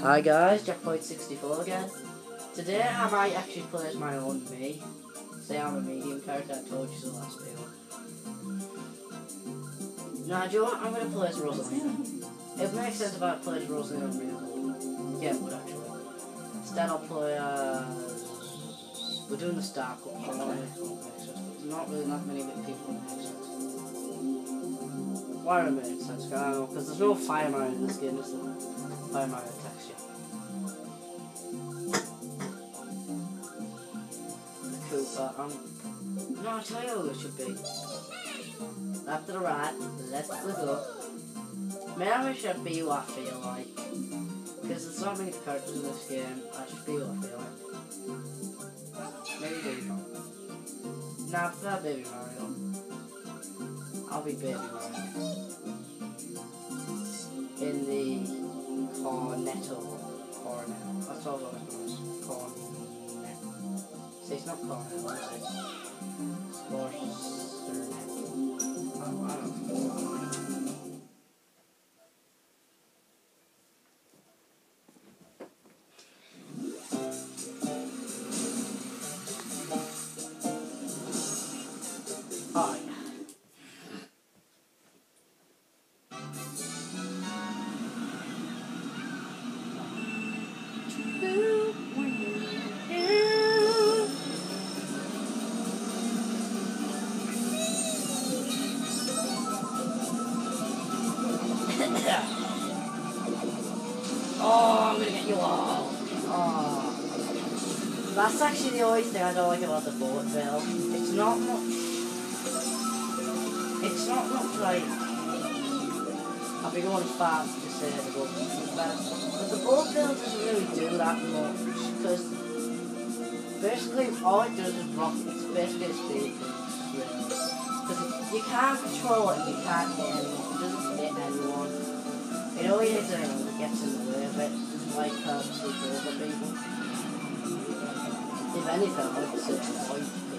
Hi guys, Jackboyd64 again. Today I might actually play as my own me. Say I'm a medium character, I told you so last video. Now, do you know what? I'm going to play as Rosalina. It makes sense if I play as Rosalina in real. Yeah, it would actually. Instead I'll play as... We're doing the Star Cup not really that many people in Nexus. Why would it make sense? Because there's no fireman in this game, is there? Fireman Cooper, um... No, I'll tell you who it should be. Left to the right, left to the go. Maybe I should be who I feel like. Because there's so many characters in this game, I should be who I feel like. Maybe. Nah, I prefer Baby Mario. I'll be Baby Mario. In the Cornetto. Cornet. That's all I was Cornet. It's not Cornetto, is it? Oh, I don't know. Actually the only thing I don't like about the bullet bill. It's not much. It's not much like. I'll be going fast to say the bullet. But the bullet bill doesn't really do that much. Because basically all it does is rock. It's basically a speed Because you can't control it, you can't hit anyone. It doesn't hit anyone. It only hits anyone that gets in the way of it. Like for other people. If anything, I would say avoid people.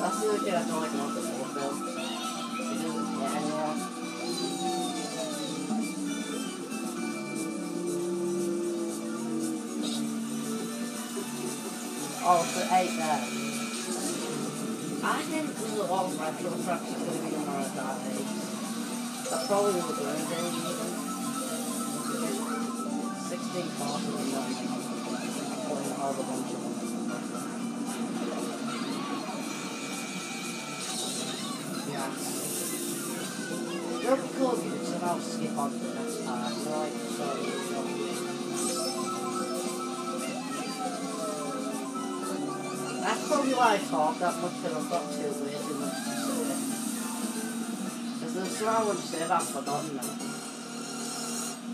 That's the only thing I don't like about the war film. It doesn't hit anyone. Oh, for eight there. I think there's a lot of retro tracks going to be on our that age. That probably would have learned it even. 16 parts of them, putting all the bunch of them. Yeah. Could somehow skip on to the next part, know, like, so. That's probably why I talk that much, because I've got too way too much to say. Because there's would say that I've forgotten now.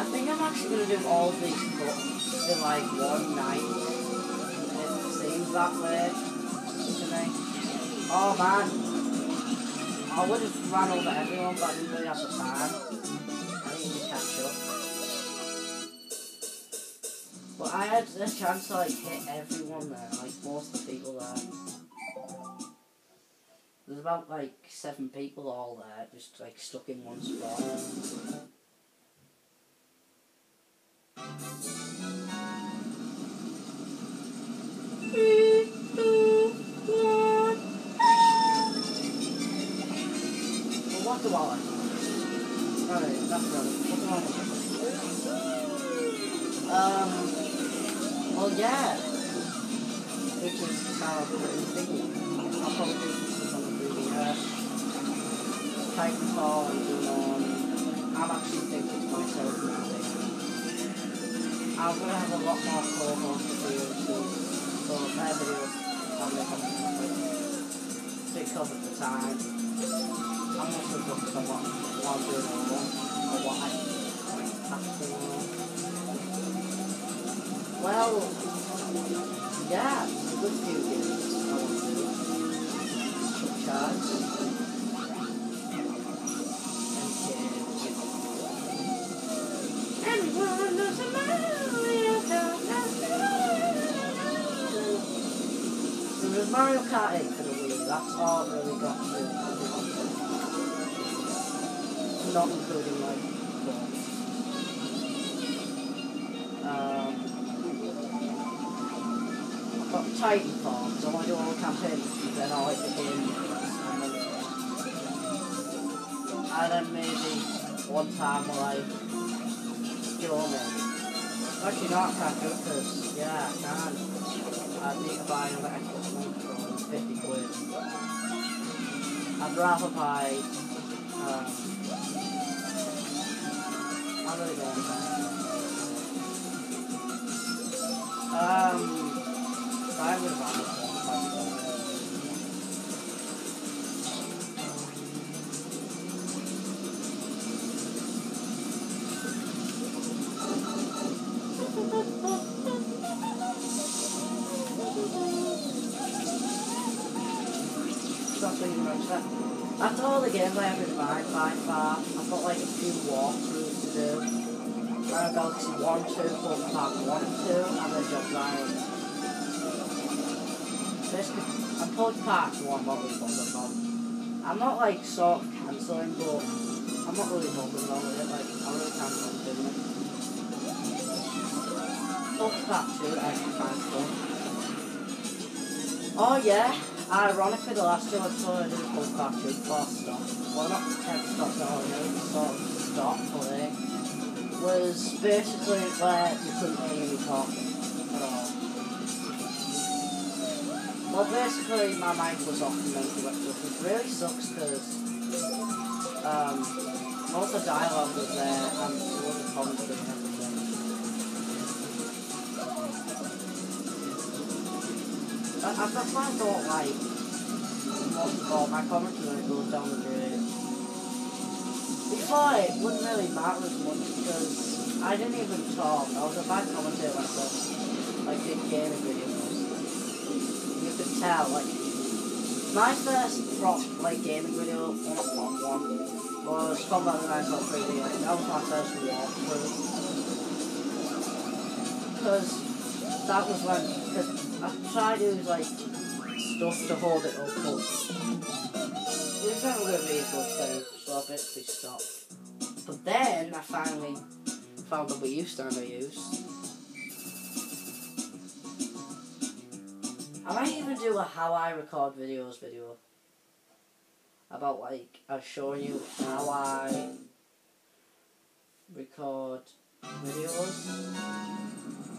I think I'm actually gonna do all of these buttons in like one night. It seems that way to me. Oh man. I would have ran over everyone but I didn't really have the time. I need to catch up. But I had a chance to like hit everyone there, like most of the people there. There's about like seven people all there, just like stuck in one spot. Uh, Titanfall and. I'm actually thinking to myself moving. I'm gonna have a lot more co-hosts to do soon. So their videos I'll make up. Because of the time. I'm also booked a lot. what I'm doing or what, I. Well, yeah, good few games I want to do. Charge. Mario Kart 8 for the Wii, that's all I've really got to do. Not including like. Um, I've got Titanfall, because I want to do all the campaigns, and then I like the game and then maybe one time we'll like do all maybe. Actually not, I do it because, yeah, I can't. I need to buy another Xbox One for 50 quid. I'd rather buy, um, I'm really to buy Um, buy this one. That's pretty much that. That's all the games I have in mind by far. I've got like a few walkthroughs to do. Mario Galaxy 1, 2, Pokemon Park 1 and 2, and then Jobs Island. Basically, I'm Pokemon Park 1, not really bothered about. I'm not like sort of cancelling, but I'm not really bothered about it. Like, I'm really go doing it. Pokemon Park 2, I actually find fun. Oh yeah, ironically the last two episodes I did Pokemon Park 2 before stop. Well, not temp stop, no, no, sort of stop play was basically where you couldn't hear me talking at all. Well, basically, my mic was off and mental lecture, which really sucks because um, most of the dialogue was there and there was a commentary I, I, I don't like called, my commentary when it goes down the drain. Before it wouldn't really matter as much because I didn't even talk. I was a bad commentator myself. Like did gaming videos. You could tell, like my first prop like gaming video, well not prop one, was Combat the Night Top 3D. Like, that was my first walkthrough. Because that was when cause I tried to use like stuff to hold it up but it's not going to be a good thing, so I basically stopped. But then I finally found the Wii U stand I use. I might even do a how I record videos video. About like, I'll show you how I record videos.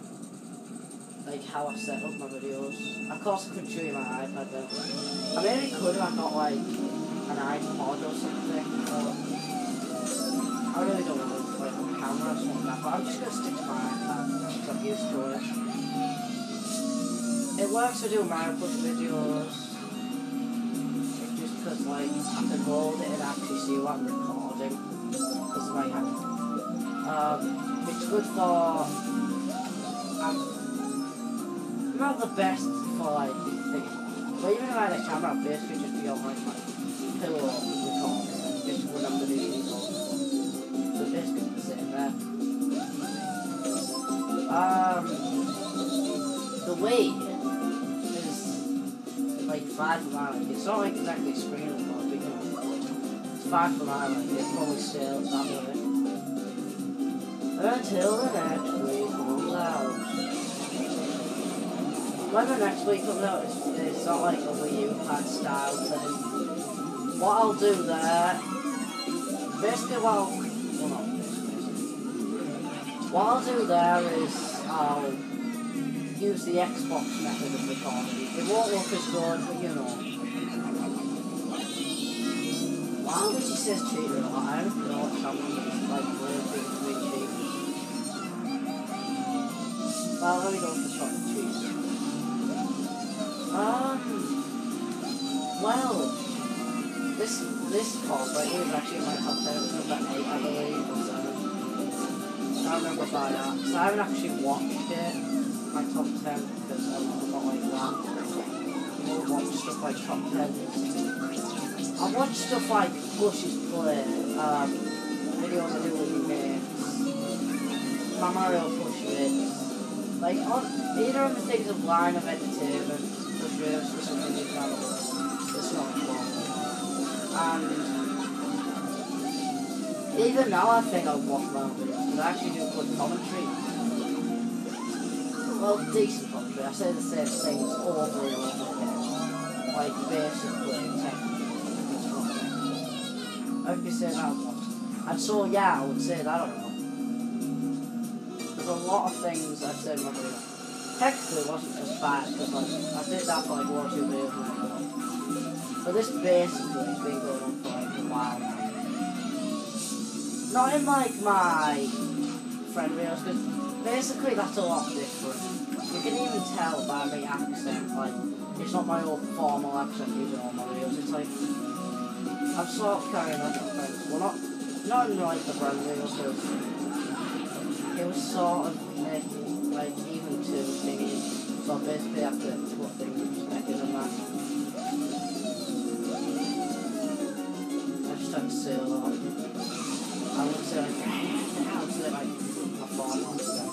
Like how I set up my videos. Of course I couldn't show you my iPad then. I maybe could if I got like an iPod or something. Or I really don't know like a camera or something like that, but I'm just gonna stick to my iPad because I'm used to it. It works to do Push videos. Just because like I can hold it and actually see what I'm recording. Because my hand. Um, it's good for um, not the best for like things. But even if I had a camera, I'd basically just be on like my pillow recording, just when I'm doing these So basically the sitting there. Um, the Wii is like five my like it's not like exactly screen know, it's five for my like it probably still that way. Until the next week comes out. When the next week comes out, it's, not like a Wii U pad style thing. What I'll do there, basically what I'll, well not what I'll do there is I'll use the Xbox method of recording. It won't look as good, but you know. Why would you say cheater a lot? I don't know what's happening, like, be cheap. Well, let me go for and cheese. Um, well, this this false right here is actually my top ten. It's number eight, I believe, or seven. I can't remember by that. So I haven't actually watched it. My top ten because I'm not like that. I won't watch stuff like top ten. I watch stuff like Bush's play, um, videos I do with mates, my Mario Push. Like on either of the things of line of entertainment, You can it's not fun. And even now I think I'll watch my own videos because I actually do good commentary. Well, decent commentary. I say the same things over and over again. Like basically technically. I could say that once. And so yeah, I would say that on one. There's a lot of things I've said in my video. Technically wasn't as bad because like I did that for like one or two videos and I but this basically has been going on for like a while now. Not in like my friend videos, because basically that's a lot different. You can even tell by my accent, like, it's not my old formal accent using all my videos, it's like, I'm sort of carrying on friends. Well, not, not in like the brand videos, it was sort of making, like, even two thingies. So basically I have to put things naked and that. I would say like, I would say like a farm monster.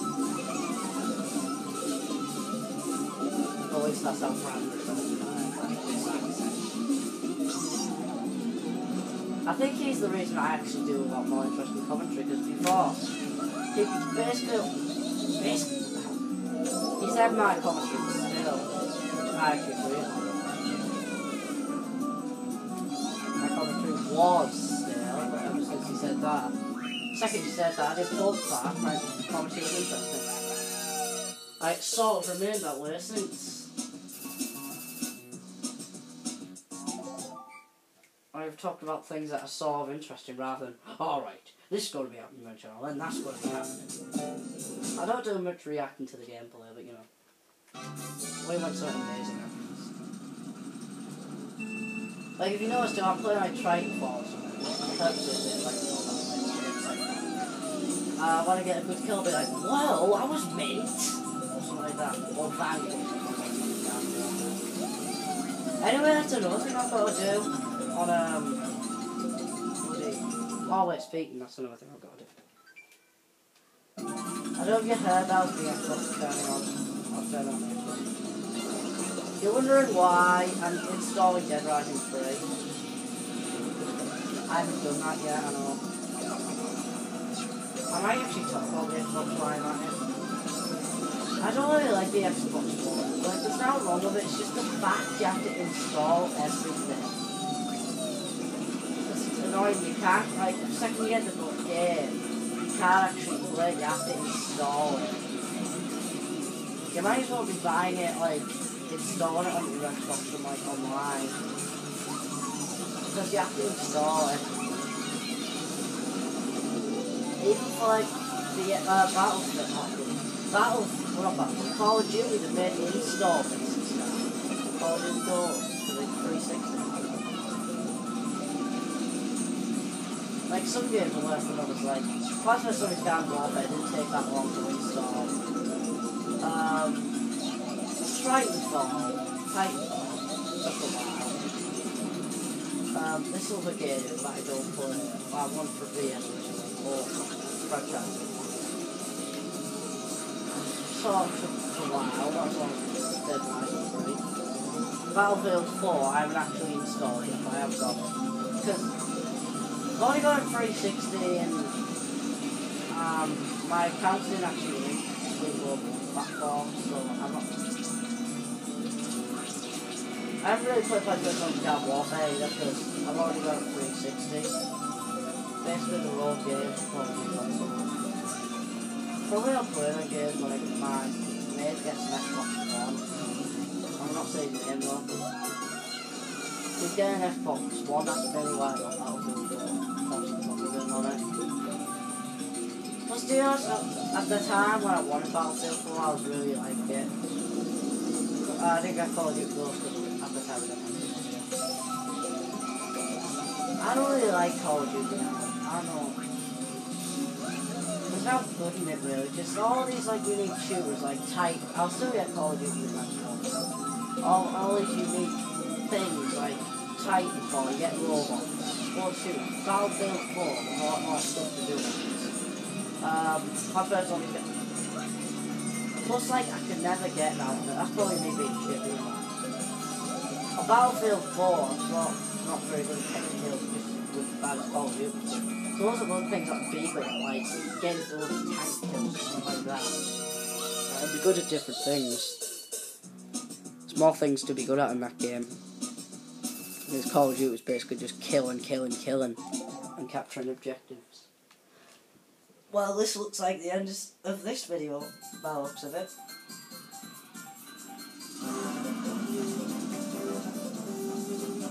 At least that's how I think he's the reason I actually do a lot more interesting commentary because before he basically basically had my commentary still, actually agree with. was still, but ever since he said that. Second he said that, I did both that, my commentary was interesting. I sort of remained that way since. Talked about things that are sort of interesting rather than, alright, this is going to be happening on my channel, and that's going to be happening. I don't do much reacting to the gameplay, but you know. We went something amazing like, if you notice, I'm playing like Titanfall or something. Purposely, like, uh, I want to get a good kill, I'll be like, whoa, I was mint! Or something like that. Or value. Anyway, that's another thing I've got to do on, um, oh wait, speaking, that's another thing I've got to do. I don't know if you heard that was the Xbox turning on. I'll turn on Xbox. You're wondering why I'm installing Dead Rising 3. I haven't done that yet, I know. I might actually talk about the Xbox Live on it. I don't really like the Xbox One. Like, there's nothing wrong with it, it's just the fact you have to install everything. Annoying, you can't, like, the second you get the book, game, you can't actually play you have to install it. You might as well be buying it, like, install it on your Xbox from like online. Because you have to install it. Even for like the uh, Battlefield, Battle, well not Battlefield, Call of Duty, they made the install basis now. Call of Duty Like some games are worse than others, like Plasma Sonic Down Warfare didn't take that long to install. Um, Titanfall. Titanfall. Took a while. Um, this other game that I don't play, I want for VR, which is four franchise. So took a while, that's one Dead Rising 3. Battlefield 4, I haven't actually installed it, but I have got it. Because I've only got it 360 and um, my account didn't actually with platform, so I'm not I haven't really played PlayStation on Garden Warfare either because I've already got a 360. Basically the raw game probably got some. Probably I'll play the game when my mate gets an Xbox One. I'm not saying the name though. He's getting an Xbox One, that's the only I got Battlefield 4. That's the on it. Plus, to be honest, at the time when I wanted Battlefield 4, I was really like it. Uh, I think I called it Ghost at the time I don't really like Call of Duty. I know. There's not good in it really. Just all these like unique shooters, like type. I'll still get Call of Duty that's all, all these unique things like Titanfall, you get robots, squad shooters, Battlefield 4, there's a lot more stuff to do with Um, first one get. Plus, like, I can never get that. one. That's probably me being chippy. A Battlefield 4, it's not, not very good at getting kills just with bad Call of Duty. So those are one things that be good at, like getting those tank kills and stuff like that. I'd be good at different things. Small things to be good at in that game. This Call of Duty is basically just killing, killing, killing, and capturing objectives. Well, this looks like the end of this video, by the looks of it.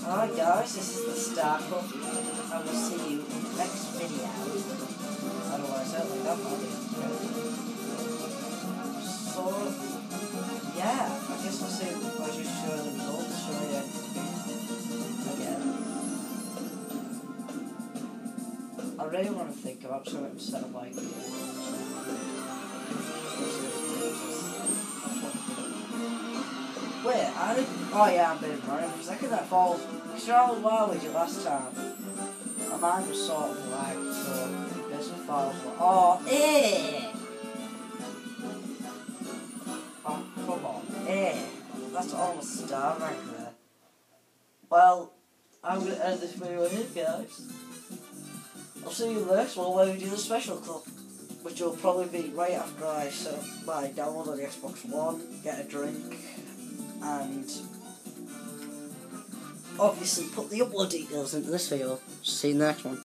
Alright guys, this is the start up. I will see you in the next video. Otherwise, I certainly don't want So, yeah, I guess I'll see, I'll just show the results, show you I really want to think about something instead of like. Wait, I did. Oh yeah, I'm being running. For a second that falls. Because I was well with you last time. My mind was sort of like, so this one falls. Oh, eh! Oh, come on, eh! That's almost a star right there. Well, I'm gonna end this video here, guys. I'll see you next one where we do the special club, which will probably be right after I set up my download on the Xbox One, get a drink, and obviously put the upload details into this video. See you in the next one.